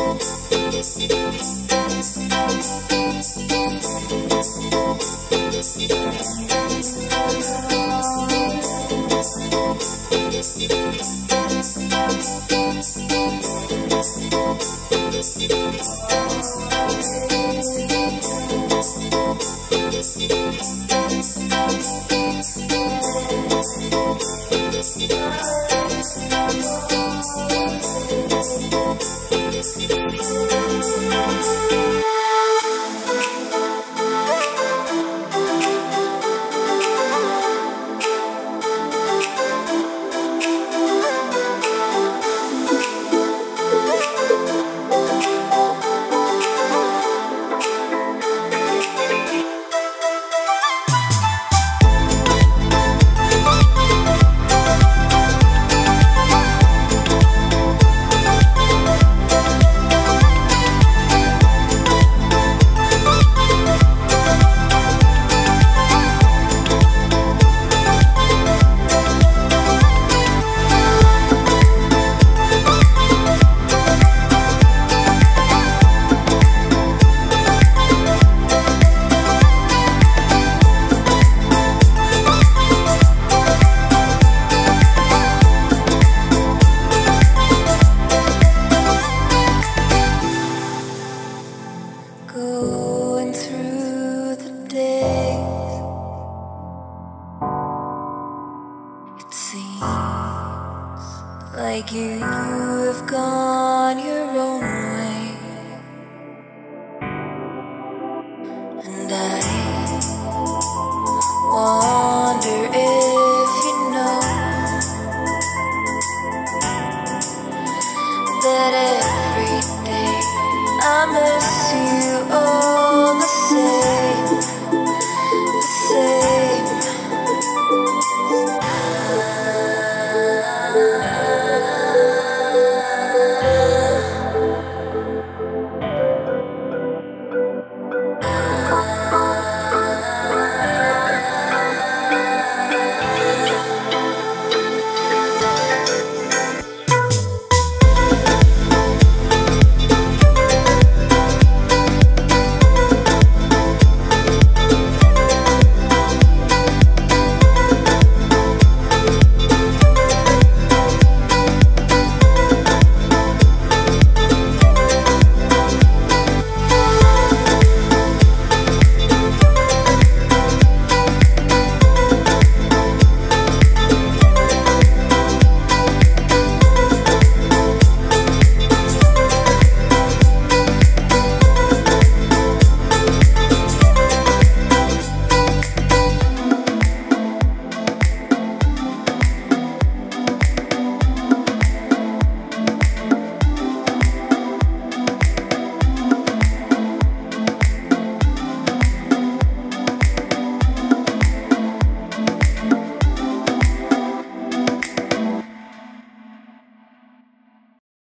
Thank Going through the days, it seems like you have gone your own way, and I wonder if you know that every day I'm.